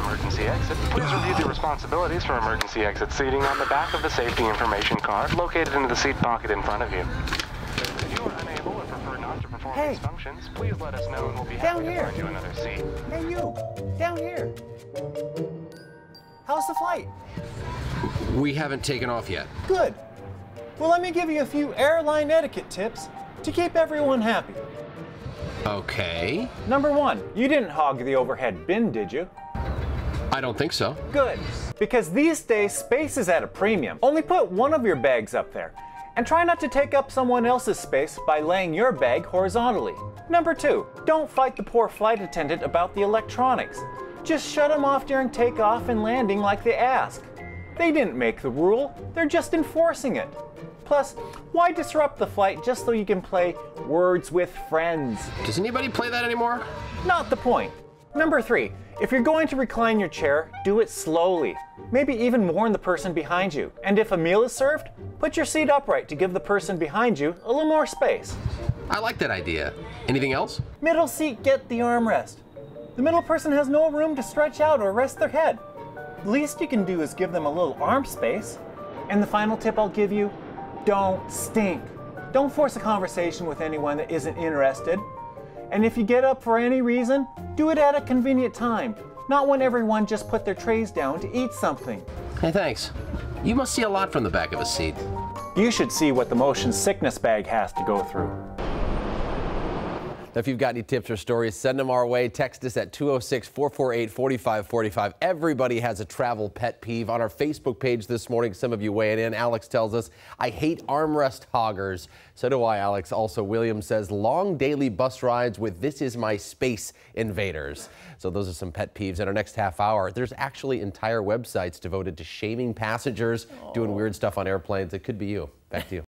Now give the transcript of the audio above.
exit, please review the responsibilities for emergency exit seating on the back of the safety information card located in the seat pocket in front of you. If you are unable or prefer not to perform Hey. these functions, please let us know and we'll be Down happy here. to find you another seat. Hey, you, down here. How's the flight? We haven't taken off yet. Good. Well, let me give you a few airline etiquette tips to keep everyone happy. Okay. Number one, you didn't hog the overhead bin, did you? I don't think so. Good. Because these days, space is at a premium. Only put one of your bags up there. And try not to take up someone else's space by laying your bag horizontally. Number two, don't fight the poor flight attendant about the electronics. Just shut them off during takeoff and landing like they ask. They didn't make the rule, they're just enforcing it. Plus, why disrupt the flight just so you can play Words with Friends? Does anybody play that anymore? Not the point. Number three, if you're going to recline your chair, do it slowly. Maybe even warn the person behind you. And if a meal is served, put your seat upright to give the person behind you a little more space. I like that idea. Anything else? Middle seat, get the armrest. The middle person has no room to stretch out or rest their head. The least you can do is give them a little arm space. And the final tip I'll give you don't stink. Don't force a conversation with anyone that isn't interested. And if you get up for any reason, do it at a convenient time, not when everyone just put their trays down to eat something. Hey, thanks. You must see a lot from the back of a seat. You should see what the motion sickness bag has to go through. If you've got any tips or stories, send them our way. Text us at 206 448 4545. Everybody has a travel pet peeve. On our Facebook page this morning, some of you weighing in. Alex tells us, I hate armrest hoggers. So do I, Alex. Also, William says, long daily bus rides with This Is My Space invaders. So those are some pet peeves. In our next half hour, there's actually entire websites devoted to shaming passengers, doing weird stuff on airplanes. It could be you. Back to you.